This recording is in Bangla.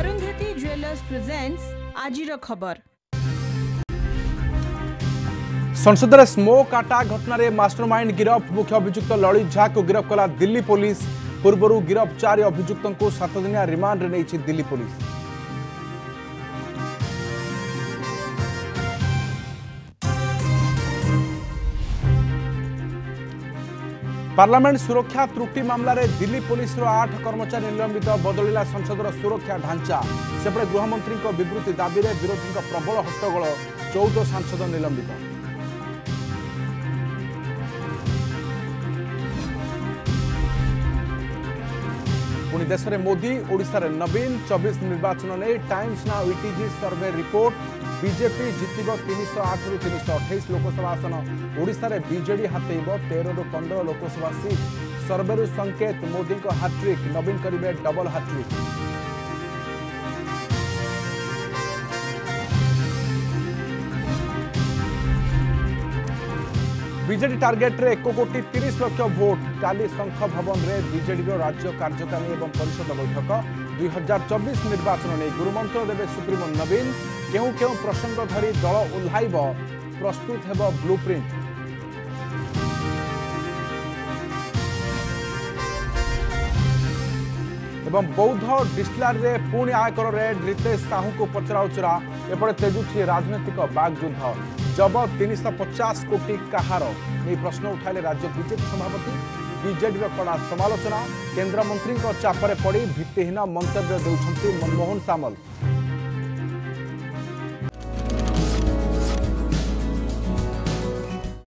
अरुंधति ज्वेलर्स प्रेजेंट्स आजिर खबर संसदर स्मोक अटाक घटन मास्टरमाइंड गिरफ मुख्य अभियुक्त ललित झा को गिरफ्त दिल्ली पुलिस पूर्व गिरफ चार अभियुक्त को सतदिनिया रिमांड नहीं दिल्ली पुलिस ପାର୍ଲାମେଣ୍ଟ ସୁରକ୍ଷା ତ୍ରୁଟି ମାମଲାରେ ଦିଲ୍ଲୀ ପୁଲିସର ଆଠ କର୍ମଚାରୀ ନିଲମ୍ବିତ ବଦଳିଲା ସଂସଦର ସୁରକ୍ଷା ଢାଞ୍ଚା ସେପଟେ ଗୃହମନ୍ତ୍ରୀଙ୍କ ବିବୃତ୍ତି ଦାବିରେ ବିରୋଧୀଙ୍କ ପ୍ରବଳ ହଟ୍ଟଗୋଳ ଚଉଦ ସାଂସଦ ନିଲମ୍ବିତ ପୁଣି ଦେଶରେ ମୋଦି ଓଡ଼ିଶାରେ ନବୀନ ଚବିଶ ନିର୍ବାଚନ ନେଇ ଟାଇମ୍ସ ନା ଓଟିଜି ସର୍ଭେ ରିପୋର୍ଟ বিজেপি জিতব তিনশহ আঠর তিনশো অঠাইশ লোকসভা আসন ওড়শার বিজেডি হাতেইব তেরু পনের লোকসভা সিট সর্বেরু সংকেত মোদী হাট্রিক নবীন করবে ডবল হাট্রিক বিজেডি টার্গেটে এক কোটি তিরিশ লক্ষ ভোট কালি শঙ্খ ভবনরে বিজেডির রাজ্য কার্যকারী এবং পরিষদ বৈঠক দুই হাজার চব্বিশ নির্বাচন নিয়ে গুরুমন্ত্র দেবে সুপ্রিমো নবীন কেউ কেউ প্রসঙ্গ ଧରି দল ଓହ୍ଲାଇବ প্রস্তুত হব ব্লু প্রিন্ট এবং বৌদ্ধ ডিসলারে পুনি আয়কর রেড রিতেশ সাহুঙ্কু পচরাউচরা এপটে তেজুছি রাজনৈতিক বাগযুদ্ধ জব তিনশ পচাশ কোটি কাহার এই প্রশ্ন উঠাইলে রাজ্য বিজেপি সভাপতি বিজেডির কড়া সমালোচনা কেন্দ্রমন্ত্রী চাপরে পড়ি ভিত্তিহীন মন্তব্য দেউছেন মনমোহন সামল